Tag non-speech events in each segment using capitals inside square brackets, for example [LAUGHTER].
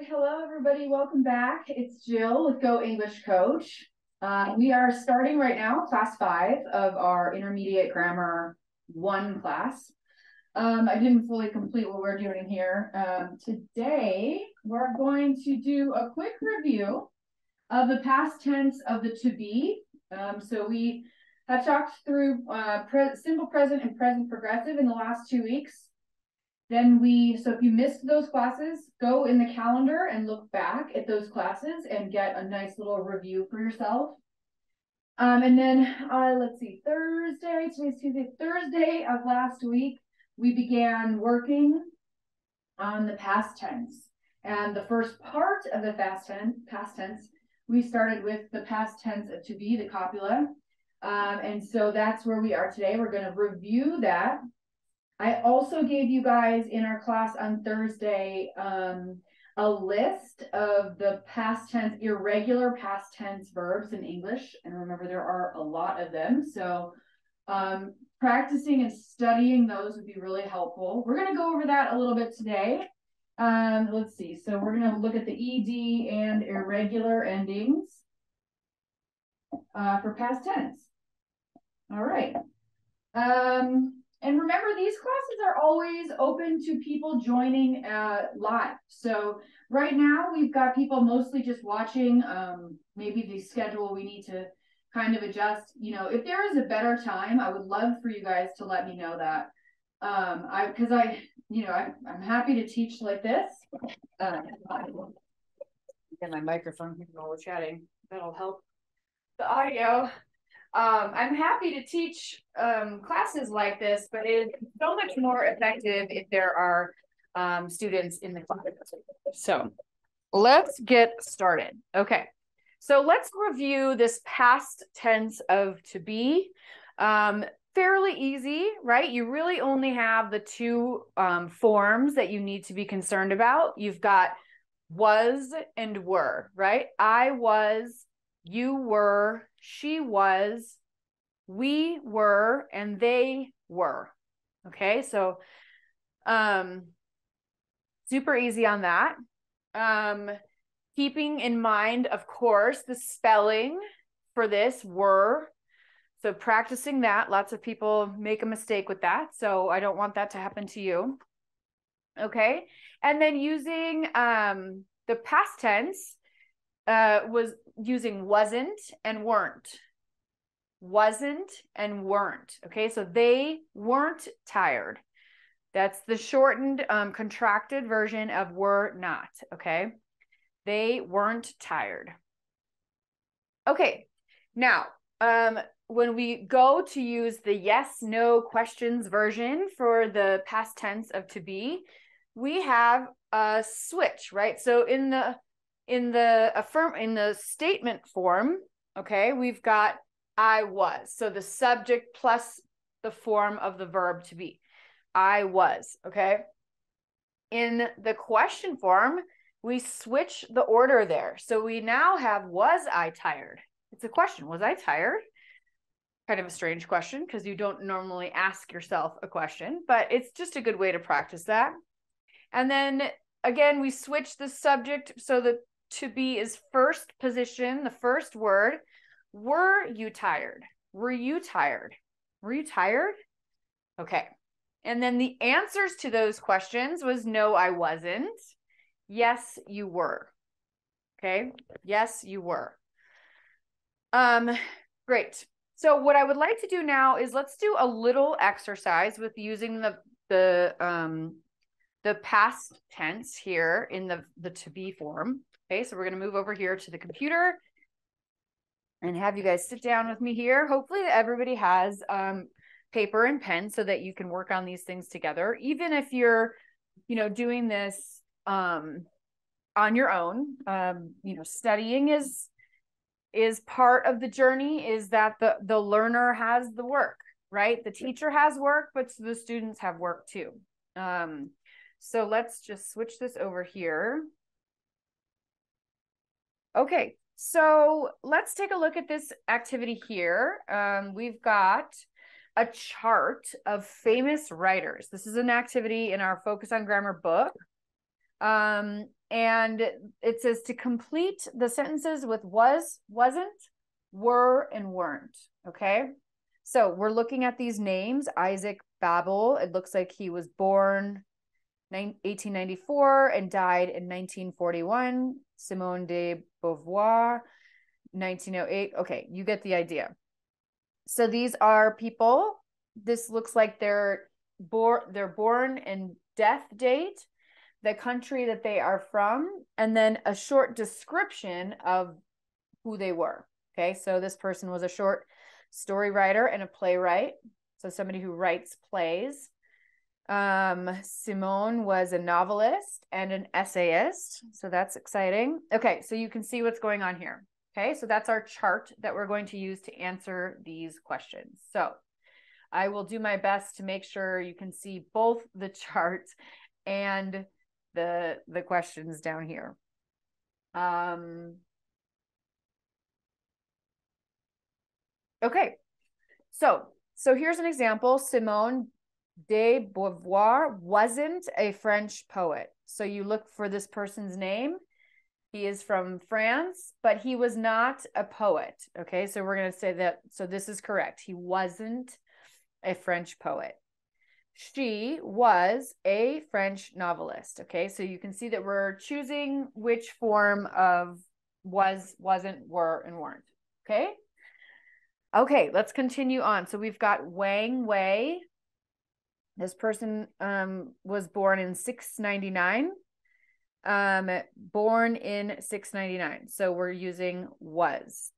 right, hello everybody, welcome back. It's Jill with Go English Coach. Uh, we are starting right now, class five of our intermediate grammar one class. Um, I didn't fully complete what we're doing here. Um, today, we're going to do a quick review of the past tense of the to be. Um, so we have talked through uh, pre simple present and present progressive in the last two weeks. Then we, so if you missed those classes, go in the calendar and look back at those classes and get a nice little review for yourself. Um, and then uh, let's see, Thursday, today's Tuesday, Thursday of last week, we began working on the past tense. And the first part of the past tense, past tense, we started with the past tense of to be, the copula. Um, and so that's where we are today. We're going to review that I also gave you guys in our class on Thursday um, a list of the past tense, irregular past tense verbs in English. And remember, there are a lot of them. So um, practicing and studying those would be really helpful. We're going to go over that a little bit today. Um, let's see. So we're going to look at the ED and irregular endings uh, for past tense. All right. Um, and remember, these classes are always open to people joining uh, live. So right now we've got people mostly just watching. Um, maybe the schedule we need to kind of adjust. You know, if there is a better time, I would love for you guys to let me know that. Um, I because I, you know, I, I'm happy to teach like this. Uh, my microphone while we're chatting. That'll help the audio um, I'm happy to teach um, classes like this, but it is so much more effective if there are um, students in the class. So let's get started. Okay, so let's review this past tense of to be. Um, fairly easy, right? You really only have the two um, forms that you need to be concerned about. You've got was and were, right? I was, you were, she was, we were, and they were. Okay, so um super easy on that. Um keeping in mind, of course, the spelling for this were. So practicing that, lots of people make a mistake with that. So I don't want that to happen to you. Okay. And then using um the past tense uh, was using wasn't and weren't. Wasn't and weren't. Okay, so they weren't tired. That's the shortened, um, contracted version of were not. Okay, they weren't tired. Okay, now um, when we go to use the yes no questions version for the past tense of to be, we have a switch, right? So in the in the affirm in the statement form, okay, we've got I was. So the subject plus the form of the verb to be. I was, okay? In the question form, we switch the order there. So we now have was I tired? It's a question. Was I tired? Kind of a strange question because you don't normally ask yourself a question, but it's just a good way to practice that. And then again, we switch the subject so that to be is first position, the first word. Were you tired? Were you tired? Were you tired? Okay. And then the answers to those questions was no, I wasn't. Yes, you were. Okay. Yes, you were. Um, great. So what I would like to do now is let's do a little exercise with using the the um the past tense here in the the to be form. Okay, so we're going to move over here to the computer and have you guys sit down with me here. Hopefully everybody has um, paper and pen so that you can work on these things together. Even if you're, you know, doing this um, on your own, um, you know, studying is is part of the journey is that the the learner has the work right the teacher has work but the students have work too um so let's just switch this over here Okay, so let's take a look at this activity here. Um, we've got a chart of famous writers. This is an activity in our Focus on Grammar book. Um, and it says to complete the sentences with was, wasn't, were, and weren't. Okay. So we're looking at these names Isaac Babel. It looks like he was born 1894 and died in 1941. Simone de Beauvoir, 1908. Okay, you get the idea. So these are people. This looks like they're born they're born and death date, the country that they are from, and then a short description of who they were. Okay, so this person was a short story writer and a playwright. So somebody who writes plays. Um, Simone was a novelist and an essayist. So that's exciting. Okay, so you can see what's going on here. Okay, so that's our chart that we're going to use to answer these questions. So I will do my best to make sure you can see both the [LAUGHS] chart and the the questions down here. Um, okay, so so here's an example. Simone de Beauvoir wasn't a French poet. So you look for this person's name. He is from France, but he was not a poet. Okay, so we're going to say that. So this is correct. He wasn't a French poet. She was a French novelist. Okay, so you can see that we're choosing which form of was, wasn't, were, and weren't. Okay. Okay, let's continue on. So we've got Wang Wei. This person um, was born in 699. Um, born in 699. So we're using was.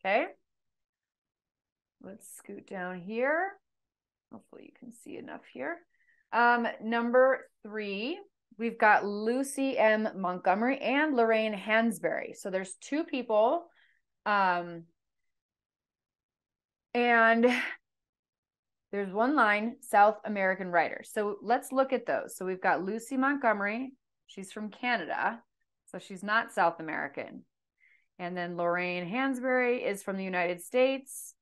Okay. Let's scoot down here. Hopefully you can see enough here. Um, number three, we've got Lucy M. Montgomery and Lorraine Hansberry. So there's two people. Um, and there's one line, South American writers. So let's look at those. So we've got Lucy Montgomery. She's from Canada. So she's not South American. And then Lorraine Hansberry is from the United States.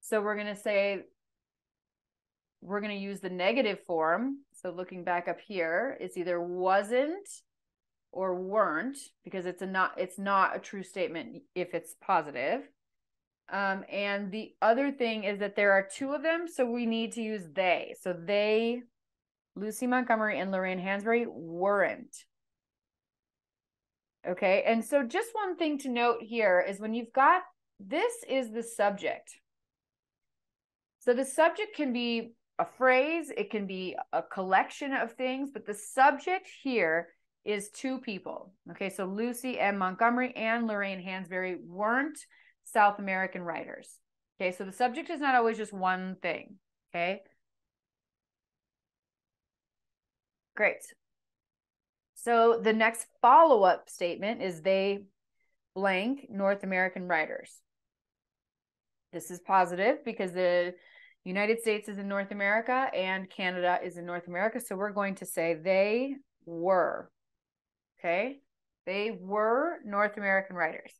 So we're going to say, we're going to use the negative form. So looking back up here, it's either wasn't or weren't because it's a not it's not a true statement if it's positive. Um, and the other thing is that there are two of them, so we need to use they. So they, Lucy Montgomery and Lorraine Hansberry, weren't. Okay, and so just one thing to note here is when you've got this is the subject. So the subject can be a phrase, it can be a collection of things, but the subject here is two people. Okay, so Lucy M. Montgomery and Lorraine Hansberry weren't South American writers. Okay, so the subject is not always just one thing. Okay. Great. So the next follow up statement is they blank North American writers. This is positive because the United States is in North America and Canada is in North America. So we're going to say they were. Okay. They were North American writers.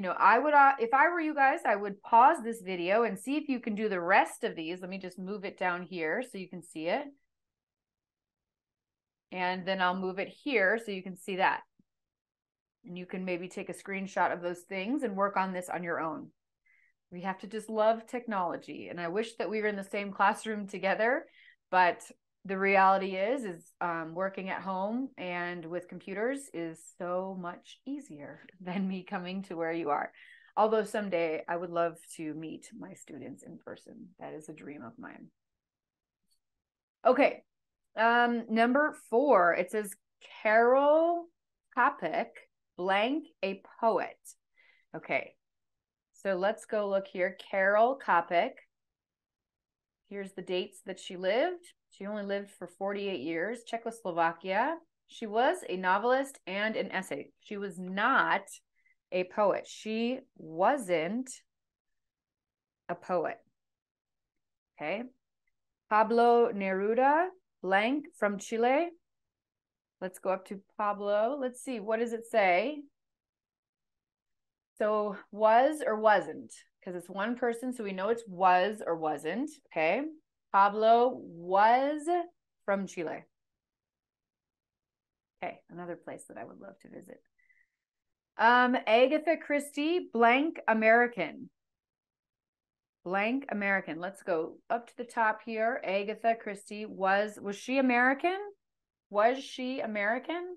You know, I would, uh, if I were you guys, I would pause this video and see if you can do the rest of these. Let me just move it down here so you can see it. And then I'll move it here so you can see that. And you can maybe take a screenshot of those things and work on this on your own. We have to just love technology. And I wish that we were in the same classroom together, but the reality is is um, working at home and with computers is so much easier [LAUGHS] than me coming to where you are. Although someday i would love to meet my students in person. That is a dream of mine. Okay um number four it says Karel Čapek blank a poet. Okay so let's go look here. Karel Čapek here's the dates that she lived she only lived for 48 years, Czechoslovakia. She was a novelist and an essay. She was not a poet. She wasn't a poet. Okay. Pablo Neruda, blank from Chile. Let's go up to Pablo. Let's see. What does it say? So, was or wasn't? Because it's one person. So we know it's was or wasn't. Okay. Pablo was from Chile. Okay, another place that I would love to visit. Um, Agatha Christie, blank American. Blank American. Let's go up to the top here. Agatha Christie was was she American? Was she American?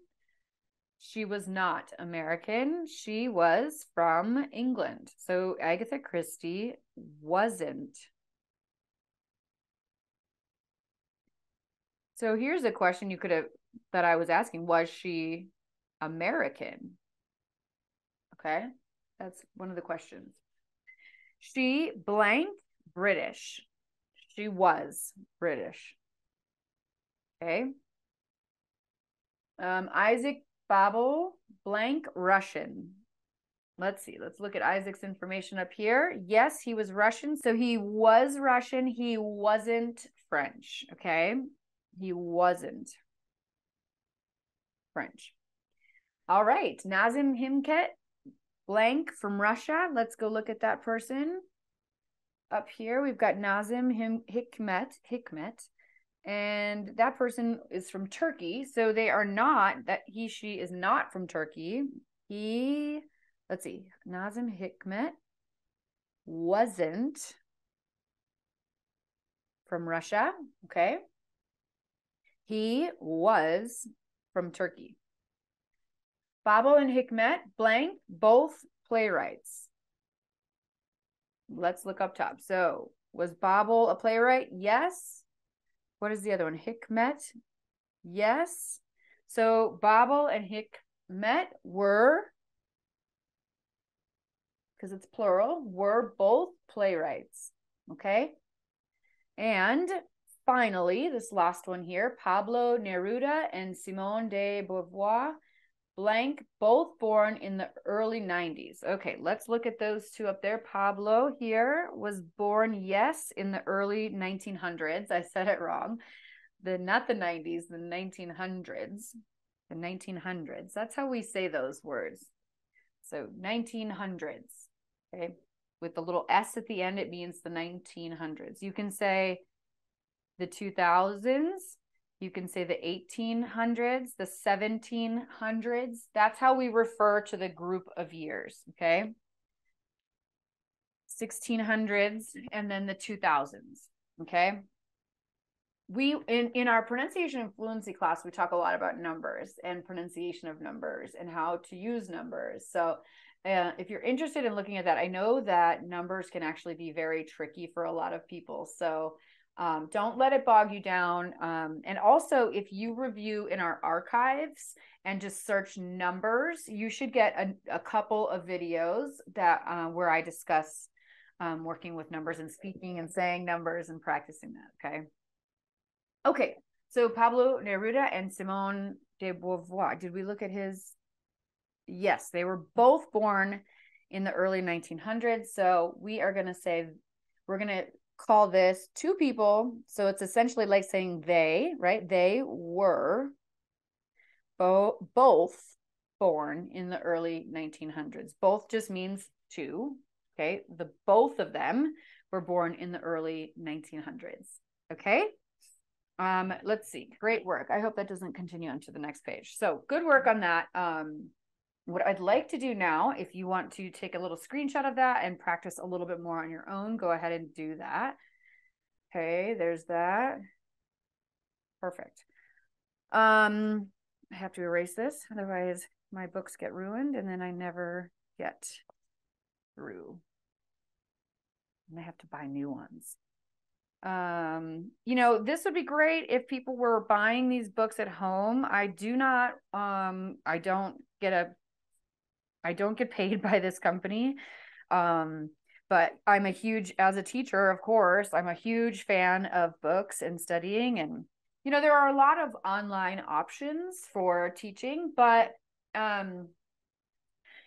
She was not American. She was from England. So Agatha Christie wasn't. So here's a question you could have that I was asking was she American? Okay. That's one of the questions. She blank British. She was British. Okay. Um, Isaac Babel blank Russian. Let's see. Let's look at Isaac's information up here. Yes, he was Russian. So he was Russian. He wasn't French. Okay. He wasn't French. All right. Nazim Himket blank from Russia. Let's go look at that person. Up here, we've got Nazim Him Hikmet, Hikmet, and that person is from Turkey. So they are not that he, she is not from Turkey. He, let's see, Nazim Hikmet wasn't from Russia. Okay. He was from Turkey. Babel and Hikmet, blank, both playwrights. Let's look up top. So, was Babel a playwright? Yes. What is the other one? Hikmet? Yes. So, Babel and Hikmet were, because it's plural, were both playwrights. Okay. And finally, this last one here Pablo Neruda and Simone de Beauvoir blank, both born in the early 90s. Okay, let's look at those two up there. Pablo here was born, yes, in the early 1900s. I said it wrong. The not the 90s, the 1900s. The 1900s. That's how we say those words. So 1900s. Okay. With the little S at the end, it means the 1900s. You can say the 2000s you can say the 1800s, the 1700s. That's how we refer to the group of years. Okay. 1600s and then the 2000s. Okay. We in in our pronunciation and fluency class we talk a lot about numbers and pronunciation of numbers and how to use numbers. So uh, if you're interested in looking at that, I know that numbers can actually be very tricky for a lot of people. So um, don't let it bog you down. Um, and also, if you review in our archives and just search numbers, you should get a, a couple of videos that uh, where I discuss um, working with numbers and speaking and saying numbers and practicing that. Okay. Okay. So Pablo Neruda and Simone de Beauvoir. Did we look at his? Yes, they were both born in the early 1900s. So we are going to say we're going to call this two people. So it's essentially like saying they, right? They were bo- both born in the early 1900s. Both just means two. Okay. The both of them were born in the early 1900s. Okay. Um, let's see. Great work. I hope that doesn't continue on to the next page. So good work on that. Um, what I'd like to do now, if you want to take a little screenshot of that and practice a little bit more on your own, go ahead and do that. Okay, there's that. Perfect. Um, I have to erase this, otherwise my books get ruined and then I never get through. And I have to buy new ones. Um, you know, this would be great if people were buying these books at home. I do not um I don't get a I don't get paid [LAUGHS] by this company. Um, but I'm a huge, as a teacher, of course, I'm a huge fan of books and studying. And, you know, there are a lot of online options for teaching, but, um,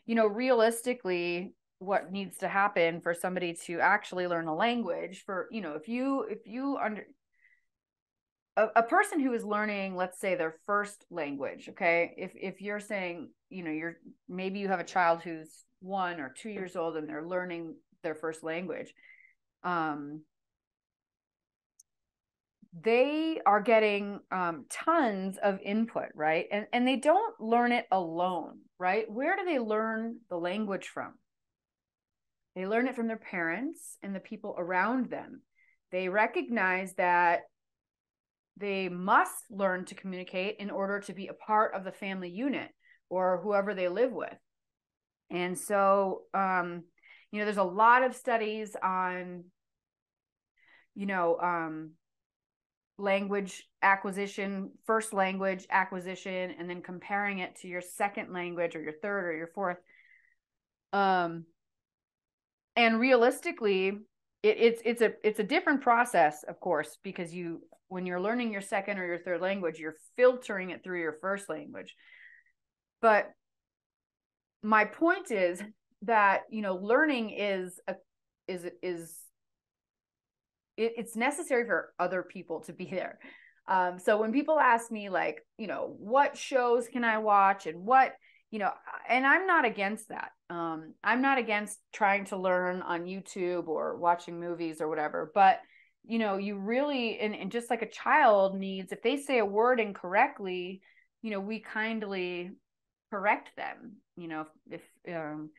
you know, realistically, what needs to happen for somebody to actually learn a language for, you know, if you, if you under, a, a person who is learning let's say their first language okay if if you're saying you know you're maybe you have a child who's one or two years old and they're learning their first language um they are getting um, tons of input, right? And and they don't learn it alone, right? Where do they learn the language from? They learn it from their parents and the people around them. They recognize that they must learn to communicate in order to be a part of the family unit or whoever they live with. And so, um, you know, there's a lot of studies on, you know, um, language acquisition, first language acquisition, and then comparing it to your second language or your third or your fourth. Um, and realistically, it, it's it's a it's a different process, of course, because you when you're learning your second or your third language, you're filtering it through your first language. But my point is that you know learning is a is is it, it's necessary for other people to be there um, so when people ask me like you know what shows can i watch and what you know and i'm not against that. Um, i'm not against trying to learn on youtube or watching movies or whatever but you know you really and, and just like a child needs if they say a word incorrectly you know we kindly correct them you know if, if um,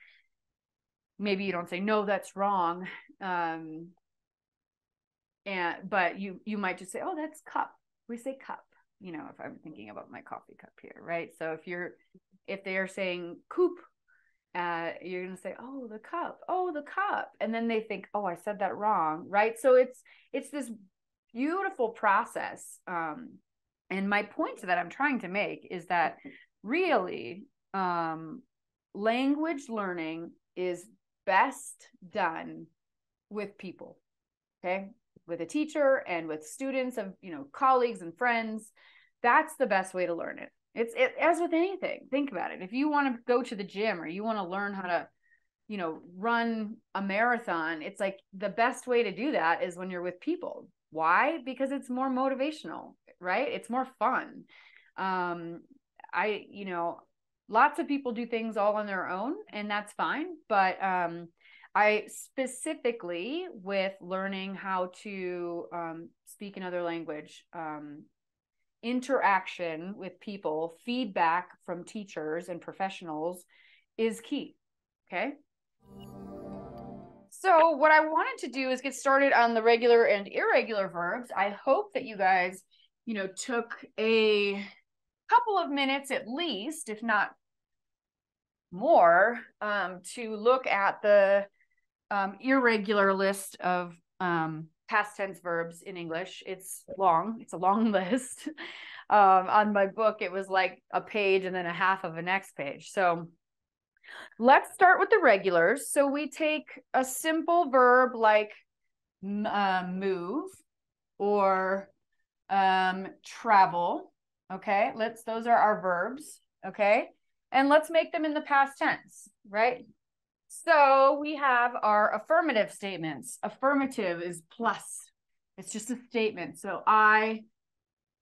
maybe you don't say no that's wrong um, and but you you might just say oh that's cup. We say cup you know if i'm thinking about my coffee cup here right? So if you're if they are saying coop uh, you're going to say oh the cup oh the cup and then they think oh i said that wrong right? So it's it's this beautiful process um, and my point that i'm trying to make is that really um, language learning is best done with people okay with a teacher and with students of you know colleagues and friends that's the best way to learn it. It's it, as with anything think about it. If you want to go to the gym or you want to learn how to you know run a marathon it's like the best way to do that is when you're with people. Why? Because it's more motivational right? It's more fun. Um i you know lots of people do things all on their own and that's fine but um I specifically with learning how to um, speak another language, um, interaction with people, feedback from teachers and professionals is key. Okay. So, what I wanted to do is get started on the regular and irregular verbs. I hope that you guys, you know, took a couple of minutes at least, if not more, um, to look at the um, irregular list of um, past tense verbs in English. It's long, it's a long [LAUGHS] list. um, on my book, it was like a page and then a half of a next page. So let's start with the regulars. So we take a simple verb like uh, move or um, travel. Okay, let's, those are our verbs. Okay, and let's make them in the past tense, right? So we have our affirmative statements. Affirmative is plus. It's just a statement. So I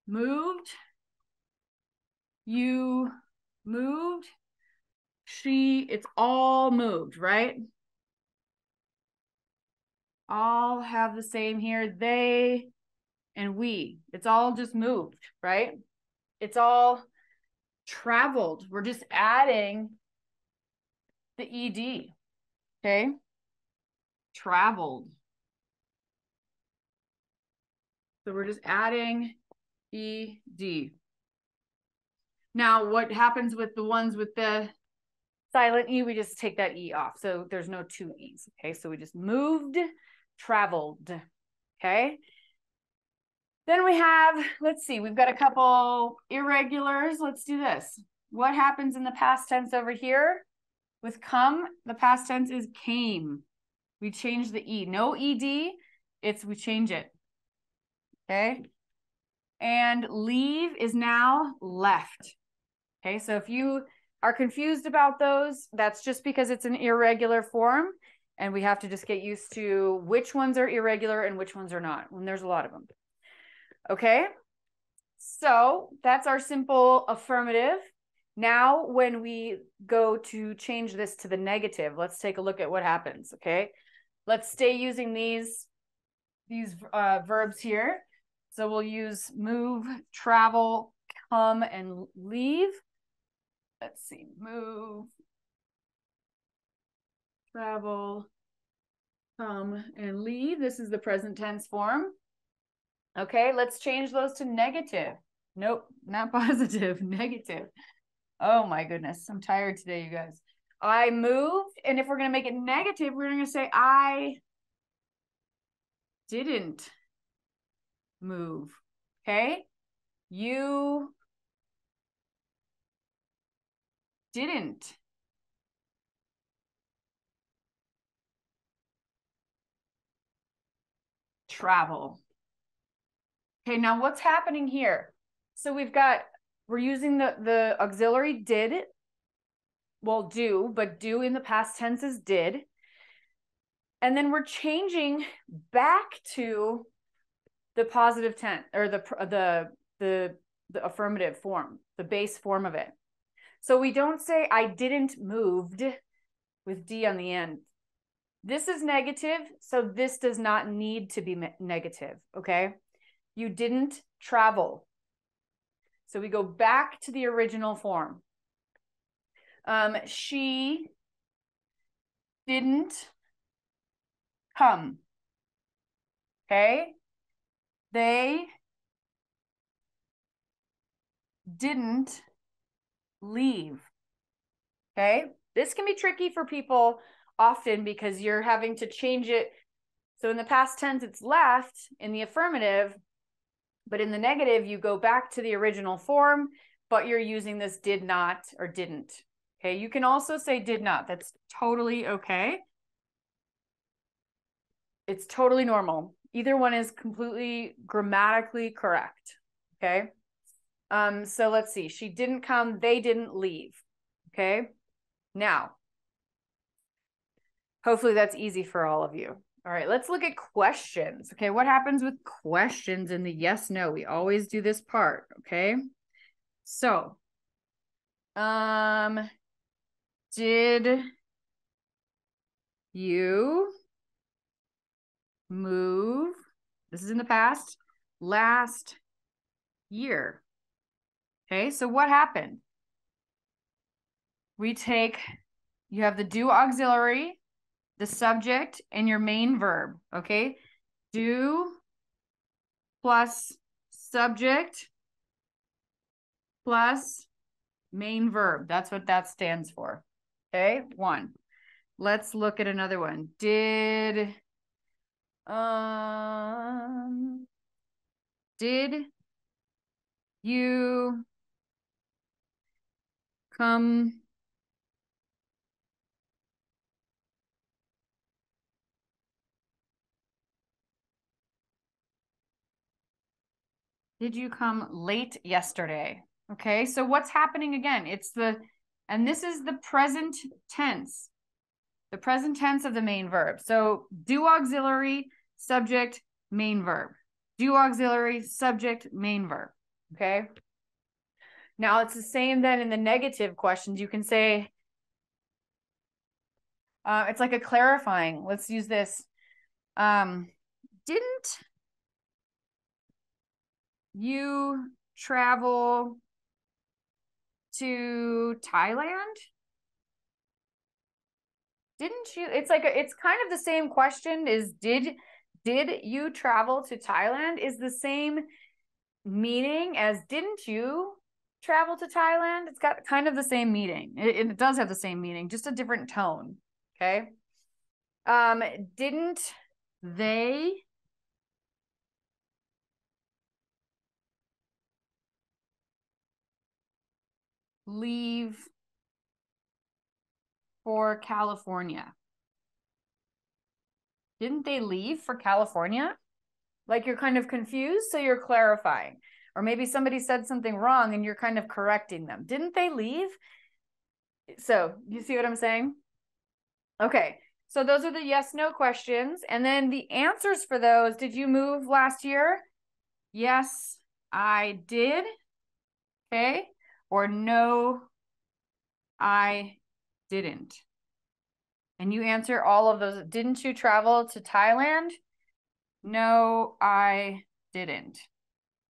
moved. You moved. She, it's all moved, right? All have the same here. They and we. It's all just moved, right? It's all traveled. We're just adding the ED. Okay. Traveled. So we're just adding ED. Now, what happens with the ones with the silent E? We just take that E off. So there's no two E's. Okay. So we just moved, traveled. Okay. Then we have, let's see, we've got a couple irregulars. Let's do this. What happens in the past tense over here? With come, the past tense is came. We change the E. No ED, it's we change it. Okay. And leave is now left. Okay. So if you are confused about those, that's just because it's an irregular form. And we have to just get used to which ones are irregular and which ones are not. And there's a lot of them. Okay. So that's our simple affirmative. Now, when we go to change this to the negative, let's take a look at what happens, okay? Let's stay using these, these uh, verbs here. So we'll use move, travel, come, and leave. Let's see, move, travel, come, and leave. This is the present tense form. Okay, let's change those to negative. Nope, not [LAUGHS] positive, negative. Oh my goodness, I'm tired today, you guys. I moved, and if we're going to make it negative, we're going to say I didn't move. Okay? You didn't travel. Okay, now what's happening here? So we've got, we're using the, the auxiliary did, well, do, but do in the past tense is did. And then we're changing back to the positive tense or the, the, the, the affirmative form, the base form of it. So we don't say I didn't moved with D on the end. This is negative, so this does not need to be negative, okay? You didn't travel. So we go back to the original form. Um, she didn't come. Okay? They didn't leave. Okay? This can be tricky for people often because you're having to change it. So in the past tense, it's left in the affirmative, but in the negative, you go back to the original form, but you're using this did not or didn't. Okay, you can also say did not. That's totally okay. It's totally normal. Either one is completely grammatically correct. Okay. Um, so let's see. She didn't come, they didn't leave. Okay. Now, hopefully that's easy for all of you. All right, let's look at questions. Okay, what happens with questions in the yes no? We always do this part, okay? So, um did you move? This is in the past. Last year. Okay, so what happened? We take, you have the do auxiliary, the subject, and your main verb. Okay, do plus subject plus main verb. That's what that stands for. Okay, one. Let's look at another one. Did um did you come Did you come late yesterday? Okay, so what's happening again? It's the and this is the present tense, the present tense of the main verb. So do auxiliary, subject, main verb. Do auxiliary, subject, main verb. Okay. Now it's the same then in the negative questions. You can say, uh, it's like a clarifying. Let's use this. Um, didn't you travel to Thailand? Didn't you? It's like a, it's kind of the same question is did did you travel to Thailand is the same meaning as didn't you travel to Thailand? It's got kind of the same meaning. It, it does have the same meaning, just a different tone. Okay. Um, didn't they leave for California? Didn't they leave for California? Like you're kind of confused, so you're clarifying. Or maybe somebody said something wrong and you're kind of correcting them. Didn't they leave? So, you see what I'm saying? Okay. So those are the yes no questions. And then the answers for those did you move last year? Yes, I did. Okay or no, I didn't. And you answer all of those. Didn't you travel to Thailand? No, I didn't.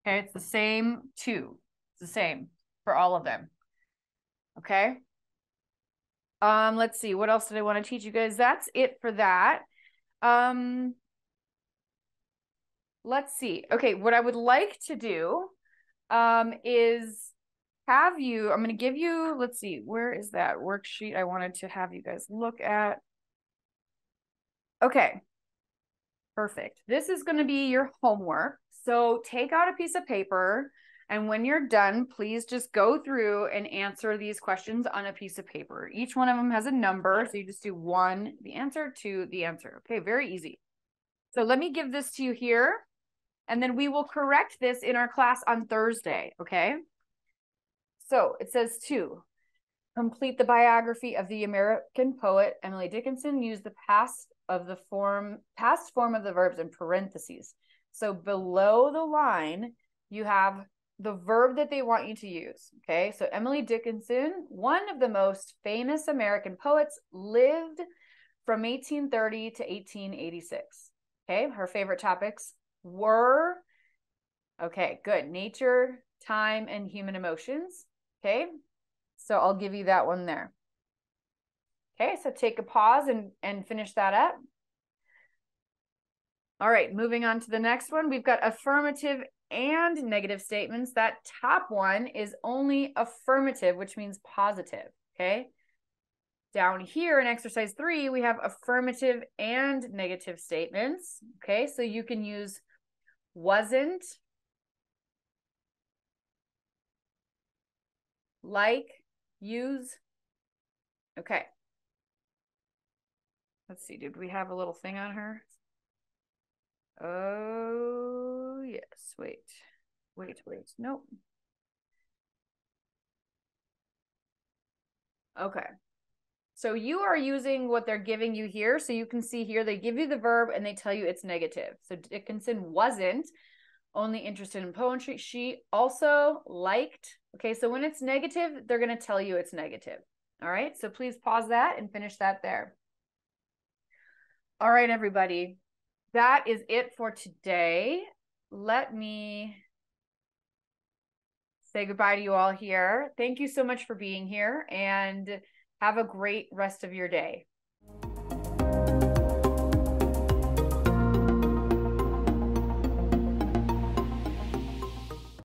Okay, it's the same two. It's the same for all of them. Okay. Um, let's see. What else did I want to teach you guys? That's it for that. Um, let's see. Okay, what I would like to do um is have you I'm going to give you let's see, where is that worksheet I wanted to have you guys look at? Okay. Perfect. This is going to be your homework. So take out a piece of paper and when you're done, please just go through and answer these questions on a piece of paper. Each one of them has a number. So you just do one, the answer, two, the answer. Okay, very easy. So let me give this to you here. And then we will correct this in our class on Thursday. Okay. So it says two, complete the biography of the American poet Emily Dickinson. Use the past of the form, past form of the verbs in parentheses. So below the line, you have the verb that they want you to use. Okay. So Emily Dickinson, one of the most famous American poets, lived from 1830 to 1886. Okay. Her favorite topics were, okay, good. Nature, time, and human emotions. Okay. So I'll give you that one there. Okay. So take a pause and, and finish that up. All right, moving on to the next one. We've got affirmative and negative statements. That top one is only affirmative, which means positive. Okay. Down here in exercise three, we have affirmative and negative statements. Okay. So you can use wasn't, like, use. Okay. Let's see. Did we have a little thing on her? Oh, yes. Wait. Wait, wait. Nope. Okay. So you are using what they're giving you here. So you can see here, they give you the verb and they tell you it's negative. So Dickinson wasn't only interested in poetry. She also liked. Okay. So when it's negative, they're going to tell you it's negative. All right. So please pause that and finish that there. All right, everybody that is it for today. Let me say goodbye to you all here. Thank you so much for being here and have a great rest of your day.